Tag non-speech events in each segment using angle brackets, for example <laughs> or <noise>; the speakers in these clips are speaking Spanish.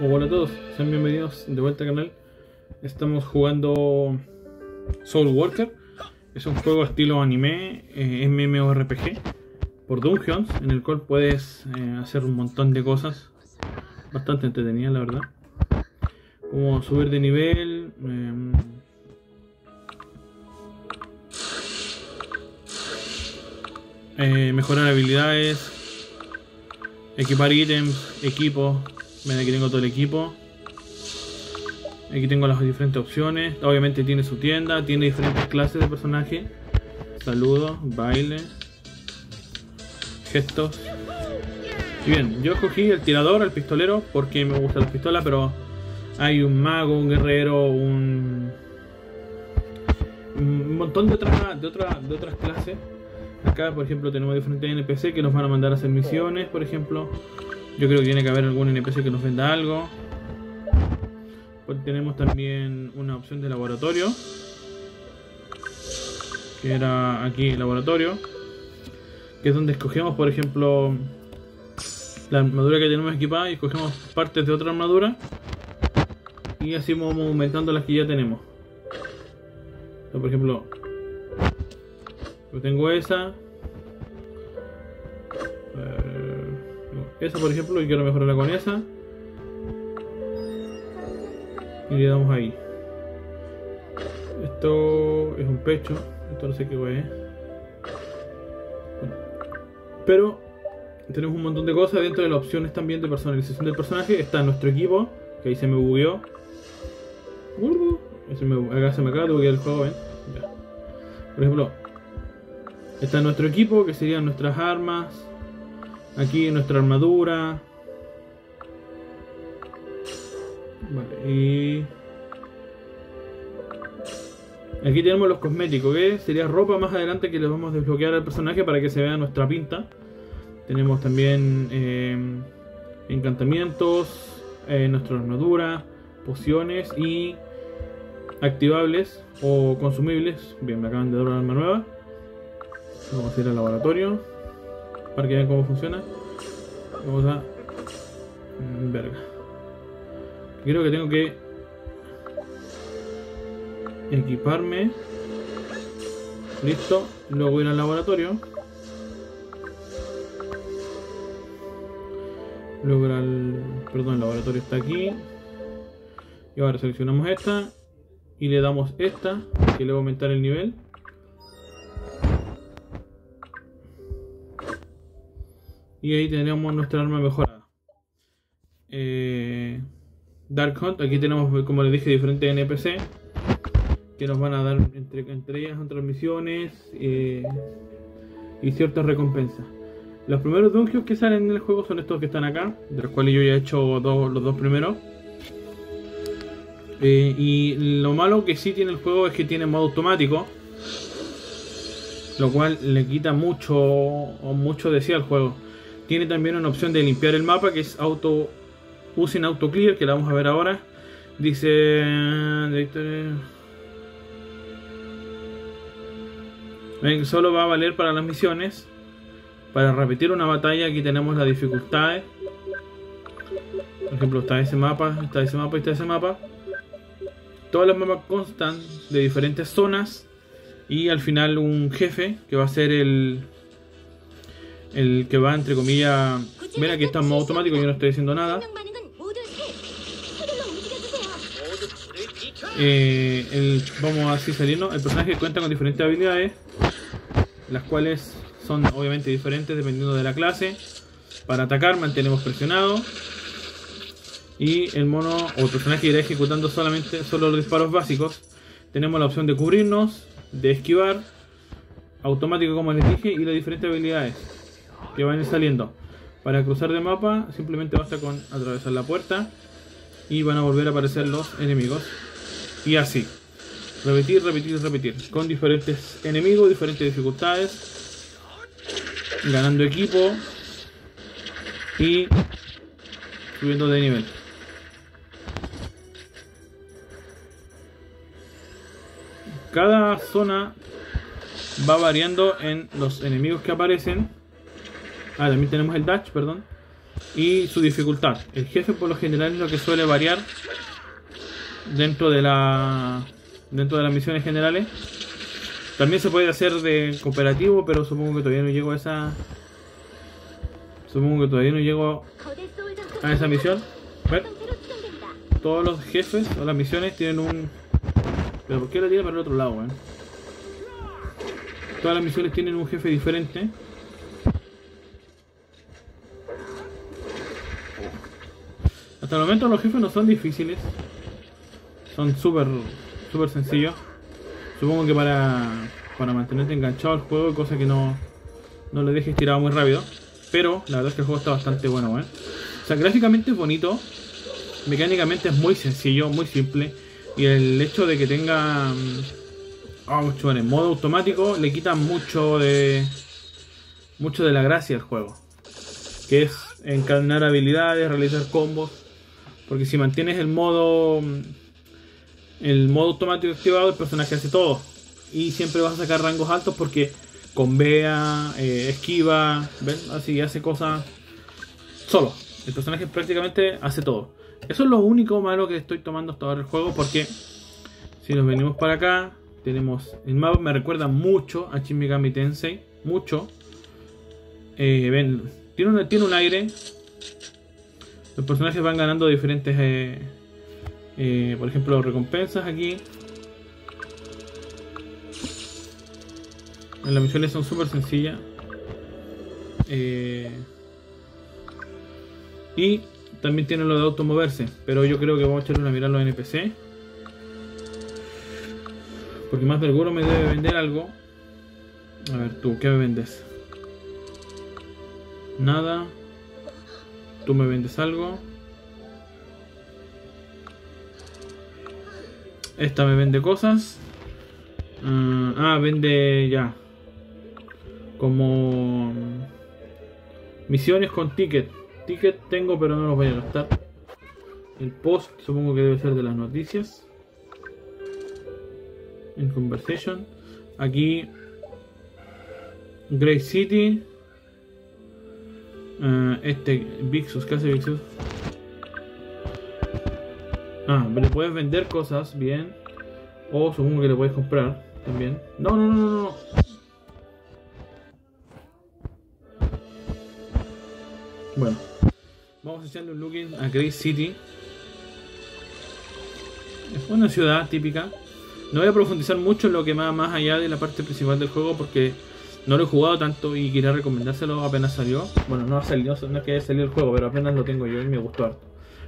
Hola a todos, sean bienvenidos de vuelta al canal. Estamos jugando Soul Worker. Es un juego estilo anime, eh, MMORPG, por Dungeons, en el cual puedes eh, hacer un montón de cosas. Bastante entretenida, la verdad. Como subir de nivel. em, eh, mejorar habilidades. Equipar ítems, equipos. Ven, aquí tengo todo el equipo. Aquí tengo las diferentes opciones. Obviamente tiene su tienda, tiene diferentes clases de personaje. Saludos, baile, gestos. Y bien, yo escogí el tirador, el pistolero, porque me gustan las pistolas, pero hay un mago, un guerrero, un, montón de otras, de, otra- de otras clases. Acá, por ejemplo, tenemos diferentes NPC que nos van a mandar a hacer misiones, por ejemplo. Yo creo que tiene que haber algún NPC que nos venda algo. Tenemos también una opción de laboratorio. Que era aquí laboratorio. Que es donde escogemos, por ejemplo, la armadura que tenemos equipada y escogemos partes de otra armadura. Y así vamos aumentando las que ya tenemos. Por ejemplo, yo tengo esa. Esa por ejemplo y quiero mejorarla con esa. Y le damos ahí. Esto es un pecho. Esto no sé qué es. Pero tenemos un montón de cosas dentro de las opciones también de personalización del personaje. Está nuestro equipo que ahí se me bugueó. Se acá se me acaba de buguear el juego ¿ven? Ya. por ejemplo está nuestro equipo que serían nuestras armas Aquí nuestra armadura. Vale, y... Aquí tenemos los cosméticos, que sería ropa más adelante que les vamos a desbloquear al personaje para que se vea nuestra pinta. Tenemos también eh, encantamientos, eh, nuestra armadura, pociones y activables o consumibles. Bien, me acaban de dar una arma nueva. Vamos a ir al laboratorio para que vean cómo funciona. Vamos a. mm, Verga. Creo que tengo que equiparme. Listo. Luego ir al laboratorio. Luego ir al. Perdón, el laboratorio está aquí. Y ahora seleccionamos esta. Y le damos esta. Que le va a aumentar el nivel. Y ahí tendríamos nuestra arma mejorada. Eh, Dark Hunt, aquí tenemos, como les dije, diferentes NPC que nos van a dar entre, entre ellas otras misiones eh, y ciertas recompensas. Los primeros dungeons que salen en el juego son estos que están acá, de los cuales yo ya he hecho dos- los dos primeros. Eh, y lo malo que sí tiene el juego es que tiene modo automático, lo cual le quita mucho o mucho de sí al juego. Tiene también una opción de limpiar el mapa que es auto using auto clear que la vamos a ver ahora. Dice Ven, solo va a valer para las misiones. Para repetir una batalla aquí tenemos las dificultades. Por ejemplo, está ese mapa, está ese mapa está ese mapa. Todas las mapas constan de diferentes zonas y al final un jefe que va a ser el el que va entre comillas, ven aquí está en modo automático, yo no estoy haciendo nada. Eh, el, vamos así salirnos. El personaje cuenta con diferentes habilidades, las cuales son obviamente diferentes dependiendo de la clase. Para atacar mantenemos presionado. Y el mono o personaje irá ejecutando solamente solo los disparos básicos. Tenemos la opción de cubrirnos, de esquivar, automático como les dije, y las diferentes habilidades que van saliendo. Para cruzar de mapa simplemente basta con atravesar la puerta y van a volver a aparecer los enemigos. Y así. Repetir repetir repetir. Con diferentes enemigos diferentes dificultades. Ganando equipo. Y subiendo de nivel. Cada zona va variando en los enemigos que aparecen. Ah, también tenemos el dash, perdón. Y su dificultad. El jefe por lo general es lo que suele variar dentro de la dentro de las misiones generales. También se puede hacer de cooperativo, pero supongo que todavía no llego a esa Supongo que todavía no llego a esa misión. Ver. Todos los jefes o las misiones tienen un... Pero ¿por qué la tira para el otro lado, eh? Todas las misiones tienen un jefe diferente. Hasta el momento los jefes no son difíciles. Son súper súper sencillos. Supongo que para, para mantenerte enganchado al juego, cosa que no, no le dejes tirado muy rápido. Pero la verdad es que el juego está bastante bueno, weón. O sea, gráficamente es bonito. Mecánicamente es muy sencillo, muy simple. Y el hecho de que tenga bueno, en modo automático le quita mucho de. mucho de la gracia al juego. Que es encarnar habilidades, realizar combos. Porque si mantienes el modo. el modo automático activado, el personaje hace todo. Y siempre vas a sacar rangos altos porque convea, eh, esquiva, ¿ven? Así hace cosas solo. El personaje prácticamente hace todo. Eso es lo único malo que estoy tomando hasta ahora el juego porque si nos venimos para acá, tenemos el mapa me recuerda mucho a Shin Megami Tensei, mucho. Eh, ven, tiene tiene un aire. Los personajes van ganando diferentes, eh, eh, por ejemplo, recompensas aquí. Las misiones son súper sencillas. Eh, y también tiene lo de automoverse, pero yo creo que vamos a echarle una mirada a los NPC. Porque más del seguro me debe vender algo. A ver, tú, ¿qué me vendes? Nada. Tú me vendes algo. Esta me vende cosas. Ah, ah, vende ya. Como misiones con ticket. Ticket tengo, pero no los voy a gastar. El post supongo que debe ser de las noticias en conversation aquí Great City eh, este Vixus ¿qué hace Vixus? ah le puedes vender cosas bien o supongo que le puedes comprar también no no no no, no. bueno vamos a echarle un looking a Great City es una ciudad típica no voy a profundizar mucho en lo que va más allá de la parte principal del juego porque no lo he jugado tanto y quería recomendárselo apenas salió. Bueno, no ha salido, no es que haya salido el juego, pero apenas lo tengo yo y me gustó harto.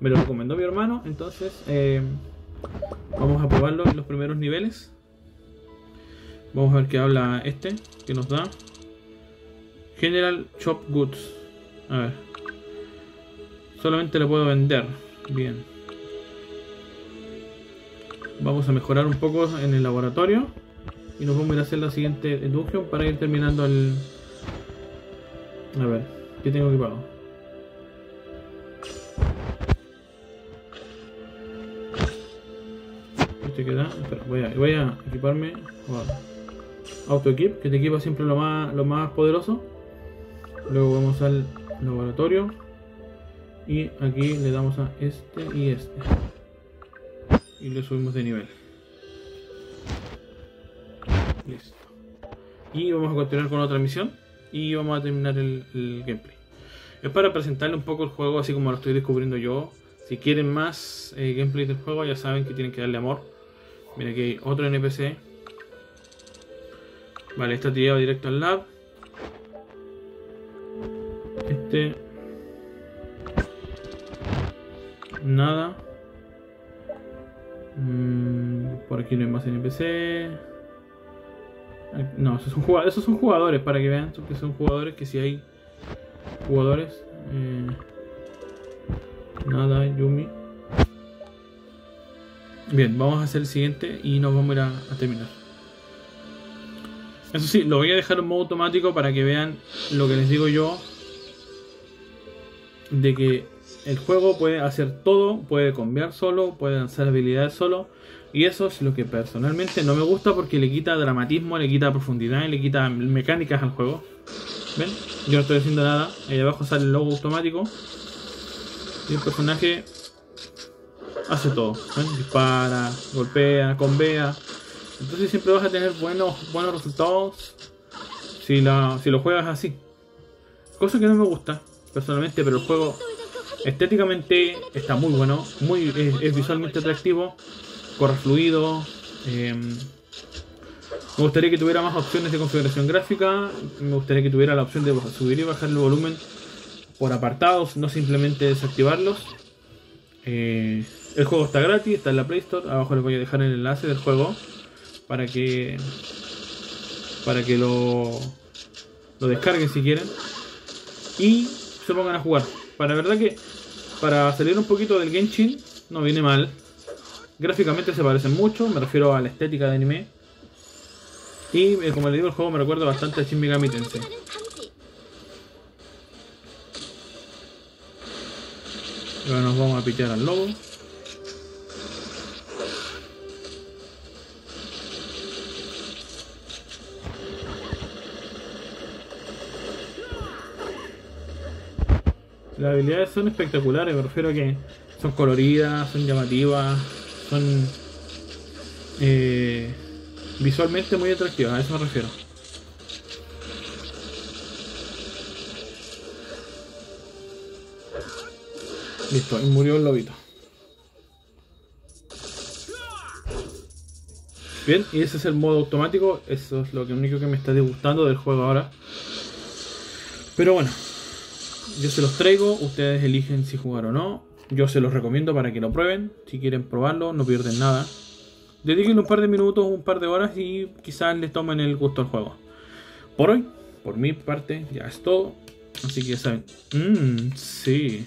Me lo recomendó mi hermano, entonces eh, vamos a probarlo en los primeros niveles. Vamos a ver qué habla este, que nos da. General Shop Goods. A ver. Solamente le puedo vender. Bien. Vamos a mejorar un poco en el laboratorio. Y nos vamos a ir a hacer la siguiente dungeon para ir terminando el... A ver, ¿qué tengo equipado? Este queda... Espera, voy a, voy a equiparme... Auto equip, que te equipa siempre lo más, lo más poderoso. Luego vamos al laboratorio. Y aquí le damos a este y este y le subimos de nivel. Y vamos a continuar con otra misión y vamos a terminar el, gameplay. Es para presentarle un poco el juego así como lo estoy descubriendo yo. Si quieren más eh, gameplay del juego ya saben que tienen que darle amor. Mira aquí hay otro NPC. Vale, esta te lleva directo al lab. Este... Nada. Mm, por aquí no hay más NPC. No, esos son, jugadores, esos son jugadores para que vean que son jugadores que si hay jugadores. Eh, nada, Yumi. Bien, vamos a hacer el siguiente y nos vamos a ir a, a, terminar. Eso sí, lo voy a dejar en modo automático para que vean lo que les digo yo. De que el juego puede hacer todo, puede cambiar solo, puede lanzar habilidades solo. Y eso es lo que personalmente no me gusta porque le quita dramatismo, le quita profundidad le quita mecánicas al juego. ¿Ven? Yo no estoy haciendo nada. Ahí abajo sale el logo automático. Y el personaje hace todo. Dispara, golpea, convea. Entonces siempre vas a tener buenos, buenos resultados si, la, si lo juegas así. Cosa que no me gusta personalmente, pero el juego estéticamente está muy bueno, muy, es visualmente atractivo, corre fluido. eh, me gustaría que tuviera más opciones de configuración gráfica. Me gustaría que tuviera la opción de subir y bajar el volumen por apartados, no simplemente desactivarlos. Eh, el juego está gratis, está en la Play Store. Abajo les voy a dejar el enlace del juego para que para que lo lo descarguen si quieren y se pongan a jugar. Para verdad que para salir un poquito del Genshin no viene mal. Gráficamente se parecen mucho, me refiero a la estética de anime. Y eh, como les digo, el juego me recuerda bastante a Shin Megami Tensei. Ahora nos vamos a pitear al lobo. Las habilidades son espectaculares, me refiero a que son coloridas, son llamativas, son eh, visualmente muy atractivas, a eso me refiero. Listo, y murió el lobito. Bien, y ese es el modo automático. Eso es lo único que me está disgustando del juego ahora. Pero bueno, yo se los traigo. Ustedes eligen si jugar o no. Yo se los recomiendo para que lo prueben. Si quieren probarlo, no pierden nada. Dediquen un par de minutos, un par de horas y quizás les tomen el gusto al juego. Por hoy, por mi parte, ya es todo. Así que ya saben. Mmm, sí.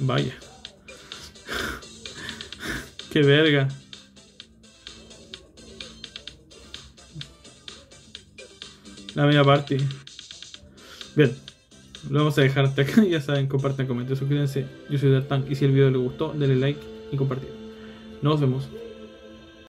Vaya. <laughs> Qué verga. La media parte. Bien. Lo vamos a dejar hasta acá. <laughs> Ya saben, compartan, comenten, suscríbanse. Yo soy Dartan y si el video les gustó, denle like y compartir. Nos vemos.